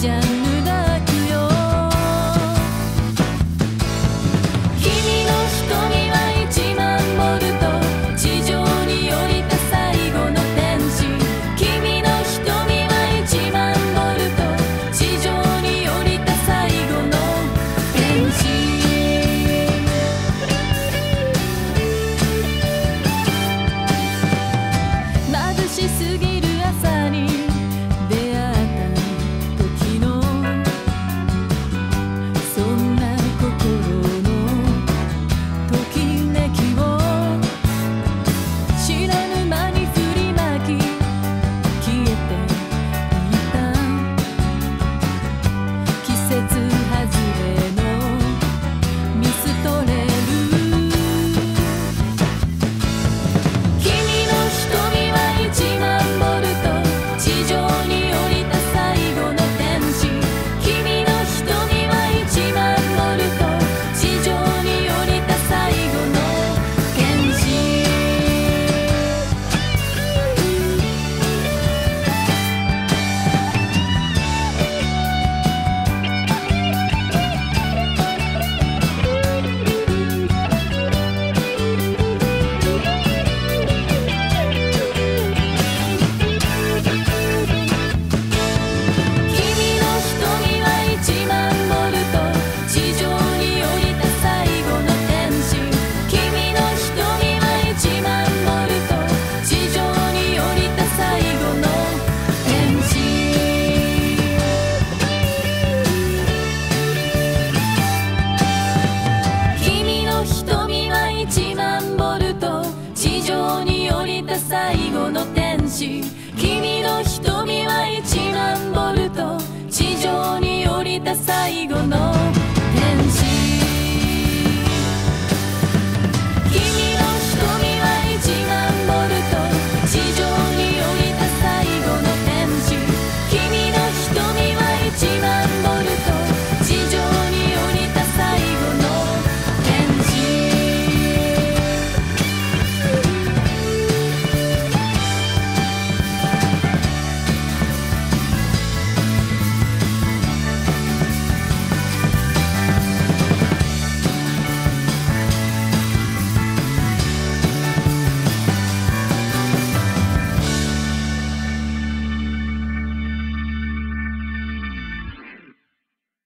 legend. 心